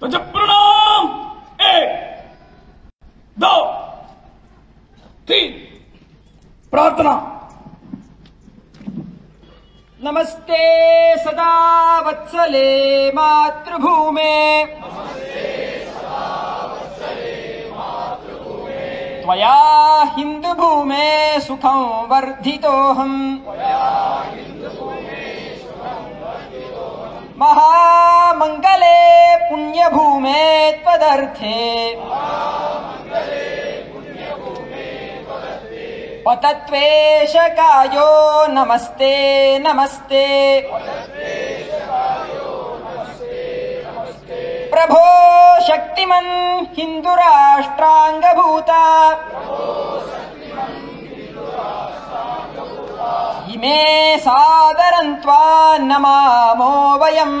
तो जब प्रणाम एक दो तीन प्रार्थना नमस्ते सदा वत्सले मातृभूमे त्वया हिन्दुभूमे सुखं वर्धितोऽहम् महा पुण्यभूमे त्वदर्थे अतत्वे कायो नमस्ते नमस्ते प्रभो शक्तिमन् हिन्दुराष्ट्राङ्गभूता इमे सादरन्त्वा नमामो वयम्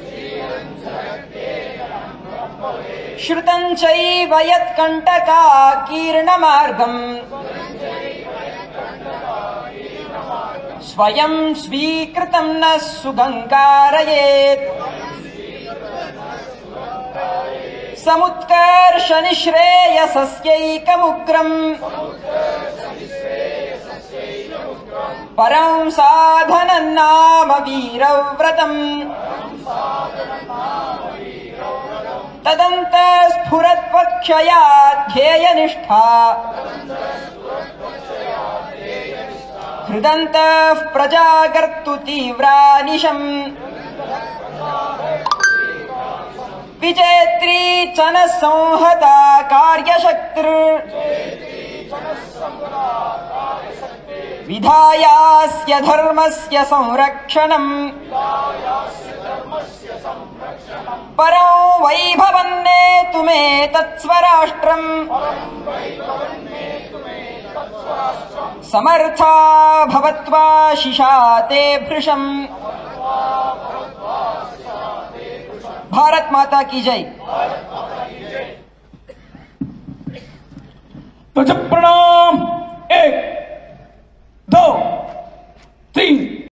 श्रुतञ्चैव यत्कण्टकाकीर्णमार्गम् स्वयम् स्वीकृतम् न शुभङ्कारयेत् समुत्कर्ष निः श्रेयसस्यैकमुग्रम् परम् वीरव्रतम् तदंत स्फुरत्वक्षया ध्येयनिष्ठा हृदन्तः प्रजागर्तु तीव्रा निशम् विजेत्री चन संहता कार्यशक्तिर् विधायास्य धर्मस्य संरक्षणम् परा में तत्स्वराष्ट्रम् समर्था भवत्वा शिशाते भृशम् भारत माता की जय तुझे प्रणाम एक दो तीन